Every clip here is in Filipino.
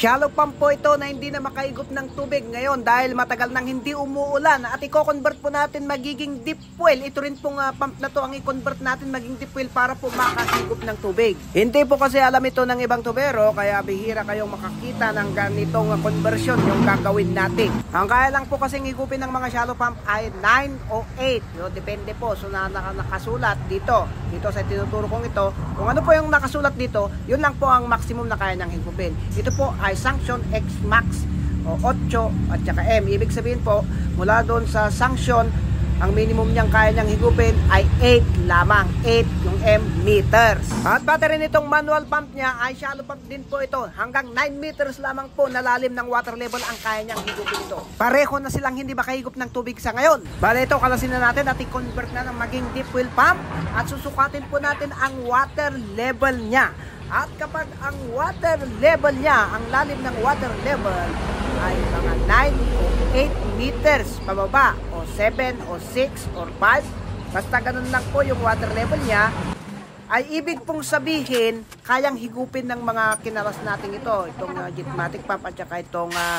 Shallow pump po ito na hindi na makaigop ng tubig ngayon dahil matagal nang hindi umuulan at i-convert po natin magiging deep well. Ito rin pong uh, pump na to ang i-convert natin maging deep well para po makakigop ng tubig. Hindi po kasi alam ito ng ibang tubero kaya bihira kayong makakita ng ganitong uh, conversion yung gagawin natin. Ang kaya lang po kasing igupin ng mga shallow pump ay 9 o 8. So, depende po. So na, na nakasulat dito. Dito sa tinuturo kong ito. Kung ano po yung nakasulat dito, yun lang po ang maximum na kaya niyang higupin. Ito po ay sanction X max o 8 at saka M. Ibig sabihin po, mula doon sa sanction, ang minimum niyang kaya niyang higupin ay 8 lamang. 8 yung M meters. At battery nitong manual pump niya ay shallow pump din po ito. Hanggang 9 meters lamang po na lalim ng water level ang kaya niyang higupin ito. Pareho na silang hindi makahigop ng tubig sa ngayon. Bale ito, kalasin na natin at i-convert na ng maging deep well pump at susukatin po natin ang water level niya. At kapag ang water level niya, ang lalim ng water level ay mga 9 o 8 meters pababa o 7 o 6 or 5, basta ganun lang po yung water level niya, ay ibig pong sabihin, kayang higupin ng mga kinaras natin ito, itong uh, Jetmatic pump at saka itong uh,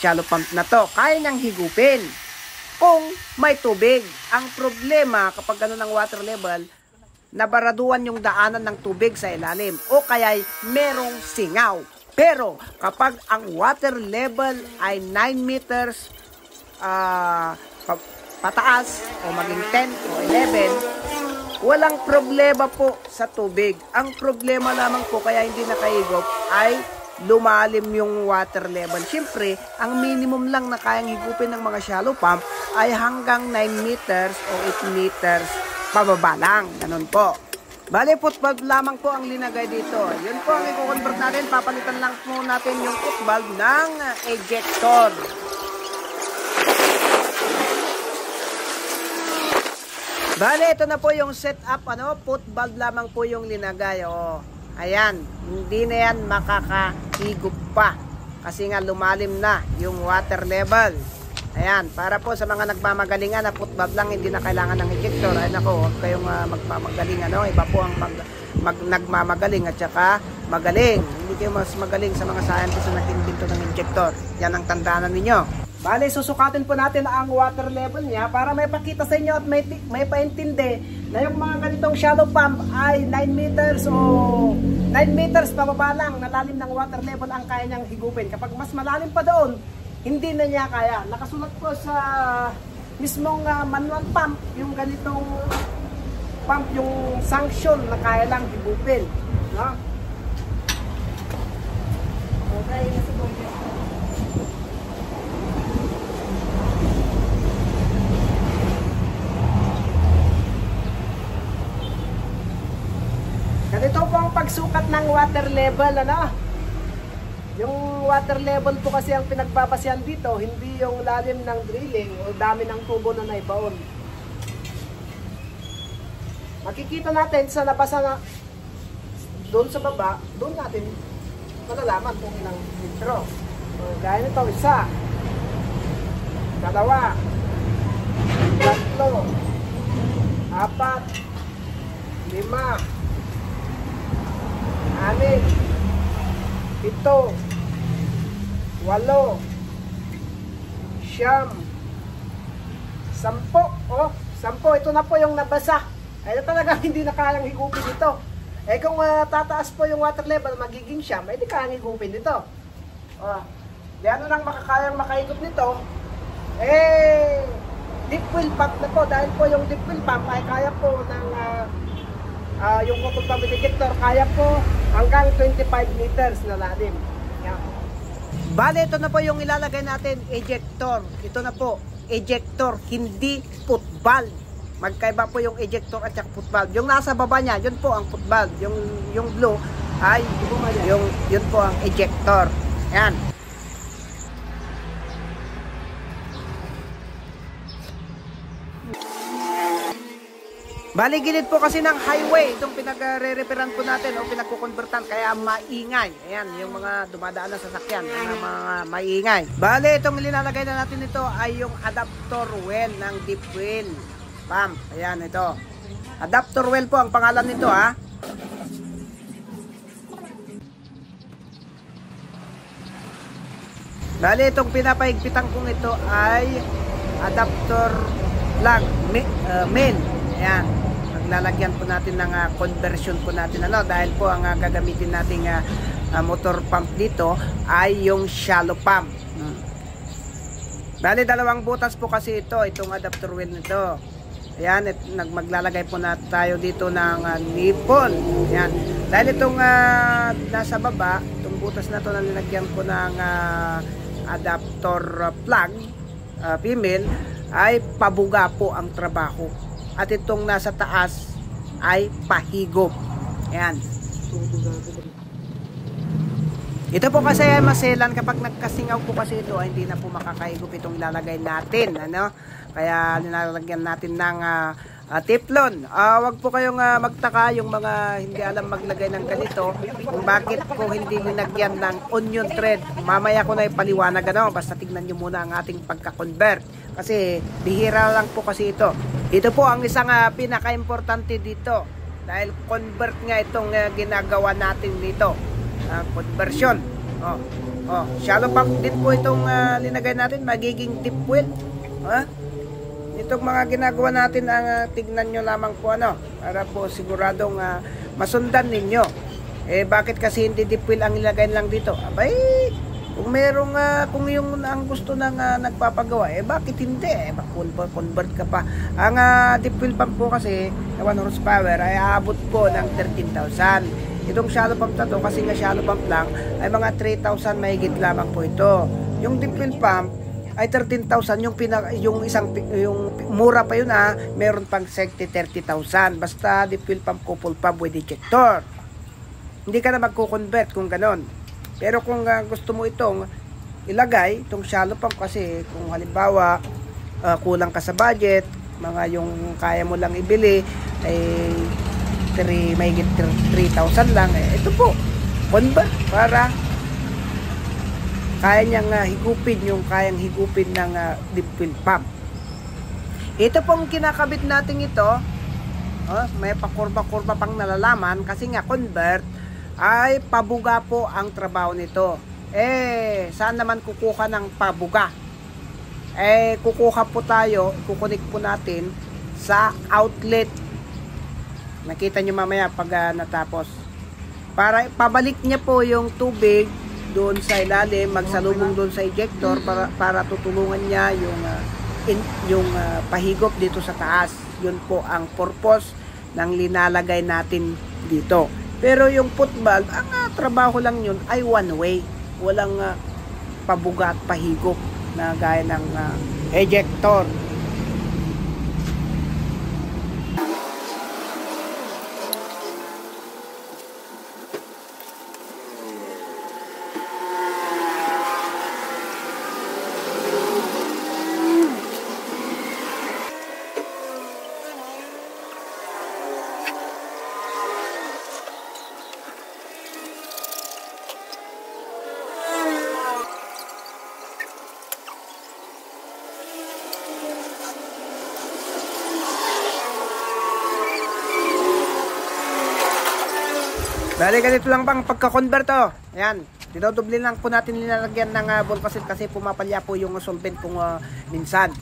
shallow pump na to, kaya niyang higupin kung may tubig. Ang problema kapag ganun ang water level, nabaraduan yung daanan ng tubig sa ilalim o kaya'y merong singaw. Pero kapag ang water level ay 9 meters uh, pataas o maging 10 o 11, walang problema po sa tubig. Ang problema lamang po kaya hindi nakaigop ay lumalim yung water level. Siyempre, ang minimum lang na kayang higupin ng mga shallow pump ay hanggang 9 meters o 8 meters pababa lang. Ganun po. Bale, footvalve lamang po ang linagay dito. Yun po ang i-convert natin. Papalitan lang po natin yung footvalve ng ejector. Bale, ito na po yung setup. Ano, footvalve lamang po yung linagay. O, ayan, hindi na yan makakahigop pa. Kasi nga lumalim na yung water level. Ayan, para po sa mga nagmamagalingan na footbab lang, hindi na kailangan ng ejector. Ay nako, huwag kayong uh, magmamagaling. Ano? Iba po ang mag, mag, nagmamagaling at saka magaling. Hindi kayo mas magaling sa mga scientists na nag-invento ng ejector. Yan ang tandaanan ninyo. Bale, susukatin po natin ang water level niya para may pakita sa inyo at may, may paintindi na yung mga ganitong shallow pump ay 9 meters o 9 meters pababa lang na lalim ng water level ang kaya niyang higupin. Kapag mas malalim pa doon, hindi na niya kaya. Nakasulat po sa mismong uh, manual pump, yung ganitong pump, yung sanction na kaya lang higupin. No? Okay, nasubukan. Ganito po ang pagsukat ng water level, ano? Yung water level po kasi ang pinagbabasihan dito, hindi yung lalim ng drilling o dami ng tubo na naibaon. Makikita natin sa nabasa na doon sa baba, doon natin malalaman kung ilang litro. So, gaya nito, isa, dalawa, tatlo, apat, lima, anim, ito, walo, siyam, sampo, oh, sampo, ito na po yung nabasa. Ay, talaga hindi na kayang higupin ito. Eh kung uh, tataas po yung water level, magiging siyam, eh di kayang higupin ito. Oh, di ano nang makakayang makahigop nito, eh, deep well pump na po, dahil po yung deep well pump ay kaya po ng uh, uh, yung photo pump ejector, kaya po hanggang 25 meters na lalim. Bale, ito na po yung ilalagay natin, ejector. Ito na po, ejector, hindi foot valve. Magkaiba po yung ejector at saka foot valve. Yung nasa baba niya, yun po ang foot valve. Yung, yung blue ay yung, yun po ang ejector. Yan. Bali gilid po kasi ng highway itong pinagre-referan po natin o pinagkukonvertan kaya maingay. Ayan, yung mga dumadaan na sasakyan, mga, maingay. Bali itong linalagay na natin ito ay yung adapter well ng deep well pump. Ayan ito. Adapter well po ang pangalan nito ha. Bali, itong pinapaigpitan kong ito ay adapter plug uh, main. Ayan. Maglalagyan po natin ng uh, conversion po natin ano dahil po ang uh, gagamitin nating uh, uh, motor pump dito ay yung shallow pump. Hmm. Bali, dalawang butas po kasi ito, itong adapter wheel nito. Ayan, at nagmaglalagay po na tayo dito ng uh, nipple. Ayan. Dahil itong uh, nasa baba, itong butas na to na nilagyan ko ng uh, adapter plug, uh, female, ay pabuga po ang trabaho. At itong nasa taas ay pahigop. Ayan. Ito po kasi ay maselan kapag nagkasingaw po kasi ito ay hindi na po makakahigop itong ilalagay natin. Ano? Kaya nilalagyan natin ng uh, uh, teflon. Uh, wag po kayong uh, magtaka yung mga hindi alam maglagay ng ganito kung bakit ko hindi nilagyan ng onion thread. Mamaya ko na ipaliwanag ano, basta tignan nyo muna ang ating pagka-convert. Kasi bihira lang po kasi ito. Ito po ang isang uh, pinaka-importante dito. Dahil convert nga itong uh, ginagawa natin dito. Uh, conversion. Oh. Oh, shallow pump din po itong uh, linagay natin, magiging deep well. Ha? Huh? itong mga ginagawa natin ang uh, tignan nyo lamang po ano para po siguradong uh, masundan ninyo eh bakit kasi hindi deep wheel ang ilagay lang dito abay kung merong uh, kung yung ang gusto ng uh, nagpapagawa eh bakit hindi? Eh convert ka pa. Ang uh, deep wheel pump po kasi na 1 horsepower ay aabot po ng 13,000 itong shallow pump na to kasi nga shallow pump lang ay mga 3,000 mahigit lamang po ito. Yung deep wheel pump ay 13,000 yung pinaka yung isang yung mura pa yun ah meron pang 60 30,000 basta the fuel pump couple pump with ejector. Hindi ka na magko-convert kung ganon pero kung uh, gusto mo itong ilagay itong shallow pump kasi kung halimbawa uh, kulang ka sa budget mga yung kaya mo lang ibili ay 3 may 3,000 lang eh, ito po convert para kaya niyang uh, higupin yung kayang higupin ng uh, deep fill pump. Ito pong kinakabit natin ito, oh, may pakurba-kurba pang nalalaman kasi nga convert ay pabuga po ang trabaho nito. Eh, saan naman kukuha ng pabuga? Eh, kukuha po tayo, kukunik po natin sa outlet. Nakita nyo mamaya pag uh, natapos. Para pabalik niya po yung tubig doon sa ilalim, magsalubong doon sa ejector para, para tutulungan niya yung uh, in, yung uh, pahigop dito sa taas. Yun po ang purpose ng linalagay natin dito. Pero yung foot valve, ang uh, trabaho lang yun ay one way. Walang uh, pabuga at pahigop na gaya ng uh, ejector. Bali, ganito lang bang pagka-convert to. Ayan, dinodoble lang po natin nilalagyan ng uh, volcasit kasi pumapalya po yung solvent kung uh, minsan.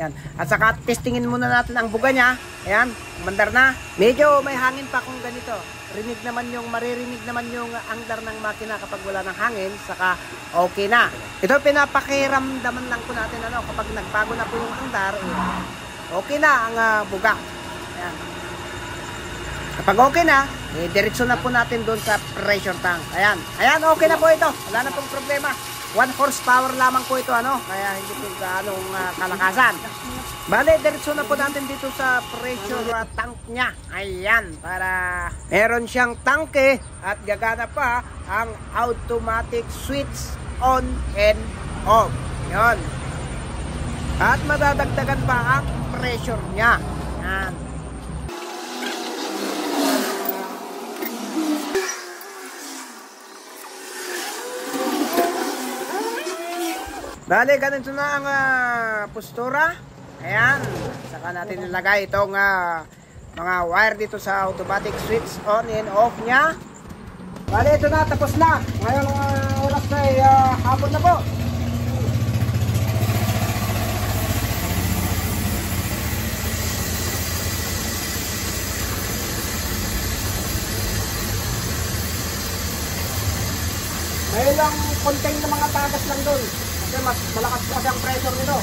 Ayan. At saka testingin muna natin ang buga niya. Ayan, mandar na. Medyo may hangin pa kung ganito. Rinig naman yung, maririnig naman yung angdar ng makina kapag wala ng hangin. Saka okay na. Ito pinapakiramdaman lang po natin ano, kapag nagbago na po yung angdar, eh, okay na ang uh, buga. Ayan. Kapag okay na, eh, diretso na po natin doon sa pressure tank. Ayan. Ayan, okay na po ito. Wala na pong problema. 1 horsepower lamang po ito, ano? Kaya hindi po gaanong uh, kalakasan. Bale, diretso na po natin dito sa pressure uh, tank niya. Ayan, para meron siyang tanke at gagana pa ang automatic switch on and off. Yon. At madadagdagan pa ang pressure niya. Yan. Bale, ganito na ang uh, postura. Ayan. Saka natin nilagay itong uh, mga wire dito sa automatic switch on and off niya. Bale, ito na. Tapos na. Ngayon ang uh, oras na ay uh, hapon na po. May lang konting na mga tagas lang doon. Kasi malakas kasi ang pressure nito.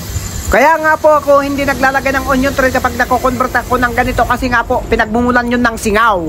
Kaya nga po ako hindi naglalagay ng onion thread kapag nako-convert ako ng ganito kasi nga po pinagmumulan yun ng singaw.